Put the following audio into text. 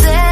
all